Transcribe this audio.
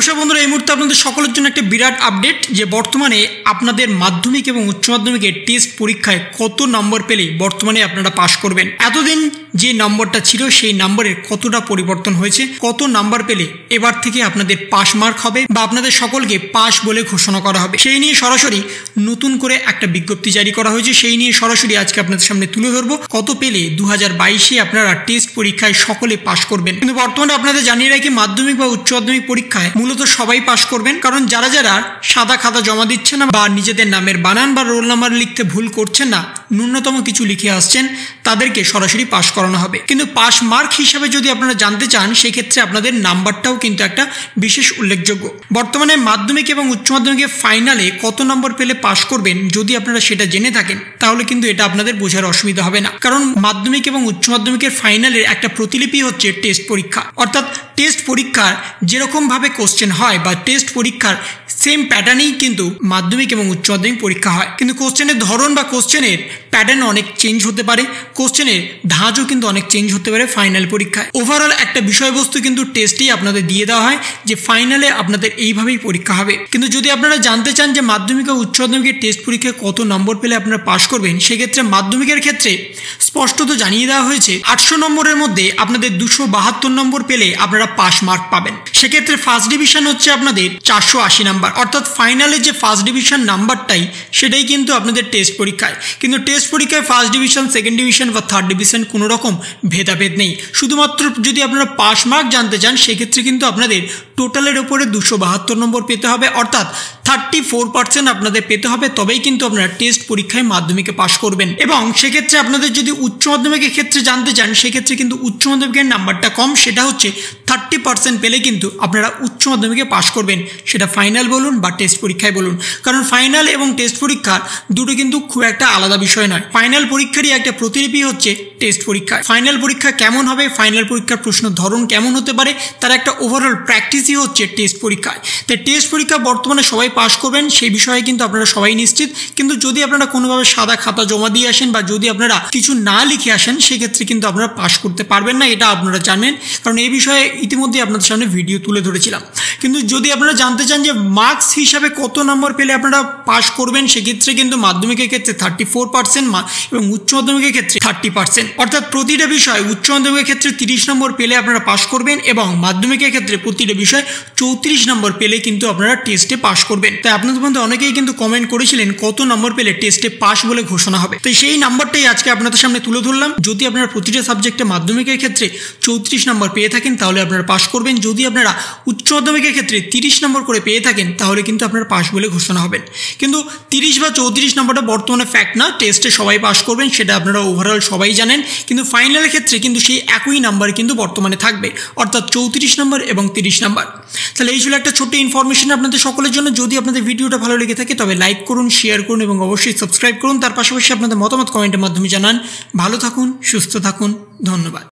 নমস্কার বন্ধুরা, এই মুহূর্তে আপনাদের সকলের জন্য একটা বিরাট আপডেট যে বর্তমানে আপনাদের মাধ্যমিক এবং উচ্চ মাধ্যমিকের টেস্ট পরীক্ষায় কত নম্বর পেলে বর্তমানে আপনারা পাশ করবেন? এতদিন যে নম্বরটা ছিল, সেই নম্বরের কতটা পরিবর্তন হয়েছে? কত নাম্বার পেলে এবার থেকে আপনাদের পাস মার্ক হবে বা আপনাদের সকলকে পাশ বলে ঘোষণা করা হবে? সেই নিয়ে সরাসরি নতুন করে একটা বিজ্ঞপ্তি জারি করা হয়েছে। সেই নিয়ে সরাসরি আজকে আপনাদের সামনে তুলে ধরবো। কত পেলে দু হাজার বাইশে আপনারা টেস্ট পরীক্ষায় সকলে পাশ করবেন? কিন্তু বর্তমানে আপনাদের জানিয়ে রাখি, মাধ্যমিক বা উচ্চ মাধ্যমিক পরীক্ষায় মূলত সবাই পাশ করবেন। কারণ যারা যারা সাদা খাতা জমা দিচ্ছে না বা নিজেদের নামের বানান বা রোল নাম্বার লিখতে ভুল করছেন না, ন্যূনতম কিছু লিখে আসছেন, তাদেরকে সরাসরি পাশ করানো হবে। কিন্তু পাস মার্ক হিসাবে যদি আপনারা জানতে চান, সেক্ষেত্রে আপনাদের নাম্বারটাও কিন্তু একটা বিশেষ উল্লেখযোগ্য। বর্তমানে মাধ্যমিক এবং উচ্চ মাধ্যমিকের ফাইনালে কত নম্বর পেলে পাশ করবেন যদি আপনারা সেটা জেনে থাকেন, তাহলে কিন্তু এটা আপনাদের বোঝার অসুবিধা হবে না। কারণ মাধ্যমিক এবং উচ্চ মাধ্যমিকের ফাইনালের একটা প্রতিলিপি হচ্ছে টেস্ট পরীক্ষা। অর্থাৎ টেস্ট পরীক্ষার যেরকমভাবে কোশ্চেন হয় বা টেস্ট পরীক্ষার সেম প্যাটার্নেই কিন্তু মাধ্যমিক এবং উচ্চ মাধ্যমিক পরীক্ষা হয়। কিন্তু কোশ্চেনের ধরন বা কোশ্চেনের প্যাটার্ন অনেক চেঞ্জ হতে পারে। কোশ্চেনের ধাঁচও কিন্তু অনেক চেঞ্জ হতে পারে ফাইনাল পরীক্ষায়। ওভারঅল একটা বিষয়বস্তু কিন্তু টেস্টেই আপনাদের দিয়ে দেওয়া হয় যে ফাইনালে আপনাদের এইভাবেই পরীক্ষা হবে। কিন্তু যদি আপনারা জানতে চান যে মাধ্যমিক ও উচ্চ মাধ্যমিকের টেস্ট পরীক্ষায় কত নম্বর পেলে আপনারা পাশ করবেন, সেক্ষেত্রে মাধ্যমিকের ক্ষেত্রে স্পষ্টত জানিয়ে দেওয়া হয়েছে, আটশো নম্বরের মধ্যে আপনাদের দুশো বাহাত্তর নম্বর পেলে আপনারা পাস মার্ক পাবেন। সেক্ষেত্রে ফার্স্ট ডিভিশন হচ্ছে আপনাদের চারশো আশি নাম্বার অর্থাৎ ফাইনালে যে ফার্স্ট ডিভিশন নাম্বারটাই সেটাই কিন্তু আপনাদের টেস্ট পরীক্ষায়। কিন্তু টেস্ট পরীক্ষায় ফার্স্ট ডিভিশন সেকেন্ড ডিভিশন বা থার্ড ডিভিশন কোনো রকম ভেদাভেদ নেই। শুধুমাত্র যদি আপনারা পাস মার্ক জানতে চান, সেক্ষেত্রে কিন্তু আপনাদের টোটালের ওপরে দুশো বাহাত্তর নম্বর পেতে হবে। অর্থাৎ থার্টি ফোর পার্সেন্ট আপনাদের পেতে হবে, তবেই কিন্তু আপনারা টেস্ট পরীক্ষায় মাধ্যমিকে পাশ করবেন। এবং সেক্ষেত্রে আপনাদের যদি উচ্চ মাধ্যমিকের ক্ষেত্রে জানতে চান, সেক্ষেত্রে কিন্তু উচ্চ মাধ্যমিকের নাম্বারটা কম, সেটা হচ্ছে থার্টি পার্সেন্ট পেলে কিন্তু আপনারা উচ্চ মাধ্যমিকে পাশ করবেন। সেটা ফাইনাল বলুন বা টেস্ট পরীক্ষায় বলুন। কারণ ফাইনাল এবং টেস্ট পরীক্ষার দুটো কিন্তু খুব একটা আলাদা বিষয় নয়। ফাইনাল পরীক্ষারই একটা প্রতিলিপি হচ্ছে টেস্ট পরীক্ষা। ফাইনাল পরীক্ষা কেমন হবে ফাইনাল পরীক্ষার প্রশ্ন ধরন কেমন হতে পারে, তার একটা ওভারঅল প্র্যাকটিসই হচ্ছে টেস্ট পরীক্ষায়। তাই টেস্ট পরীক্ষা বর্তমানে সবাই পাশ করবেন, সেই বিষয়ে কিন্তু আপনারা সবাই নিশ্চিত। কিন্তু যদি আপনারা কোনোভাবে সাদা খাতা জমা দিয়ে আসেন বা যদি আপনারা কিছু না লিখে আসেন, সেক্ষেত্রে কিন্তু আপনারা পাশ করতে পারবেন না, এটা আপনারা জানেন। কারণ এই বিষয়ে ইতিমধ্যে আপনাদের সামনে ভিডিও তুলে ধরেছিলাম। কিন্তু যদি আপনারা জানতে চান যে মার্কস হিসাবে কত নম্বর পেলে আপনারা পাশ করবেন, সেক্ষেত্রে কিন্তু মাধ্যমিকের ক্ষেত্রে থার্টি ফোর পার্সেন্ট এবং উচ্চ মাধ্যমিকের ক্ষেত্রে থার্টি পার্সেন্ট অর্থাৎ প্রতিটা বিষয় উচ্চ মাধ্যমিকের ক্ষেত্রে তিরিশ নম্বর পেলে আপনারা পাশ করবেন এবং মাধ্যমিকের ক্ষেত্রে প্রতিটা বিষয় চৌত্রিশ নম্বর পেলে কিন্তু আপনারা টেস্টে পাশ করবেন। তাই আপনাদের মধ্যে অনেকেই কিন্তু কমেন্ট করেছিলেন, কত নম্বর পেলে টেস্টে পাস বলে ঘোষণা হবে। তাই সেই নাম্বারটাই আজকে আপনাদের সামনে তুলে ধরলাম। যদি আপনারা প্রতিটা সাবজেক্টে মাধ্যমিকের ক্ষেত্রে চৌত্রিশ নম্বর পেয়ে থাকেন, তাহলে আপনারা পাশ করবেন। যদি আপনারা উচ্চ মাধ্যমিকের ক্ষেত্রে তিরিশ নম্বর করে পেয়ে থাকেন, তাহলে কিন্তু আপনারা পাস বলে ঘোষণা হবেন। কিন্তু তিরিশ বা চৌত্রিশ নম্বরটা বর্তমানে ফ্যাক্ট না টেস্টে সবাই পাস করবেন, সেটা আপনারা ওভারঅল সবাই জানেন। কিন্তু ফাইনালের ক্ষেত্রে কিন্তু সেই একই নাম্বার কিন্তু বর্তমানে থাকবে, অর্থাৎ চৌত্রিশ নম্বর এবং তিরিশ নম্বর। তাহলে এই ছিল একটা ছোট্ট ইনফরমেশন আপনাদের সকলের জন্য। যদি আপনাদের ভিডিওটা ভালো লেগে থাকে, তবে লাইক করুন শেয়ার করুন এবং অবশ্যই সাবস্ক্রাইব করুন। তার পাশাপাশি আপনাদের মতামত কমেন্টের মাধ্যমে জানান। ভালো থাকুন, সুস্থ থাকুন, ধন্যবাদ।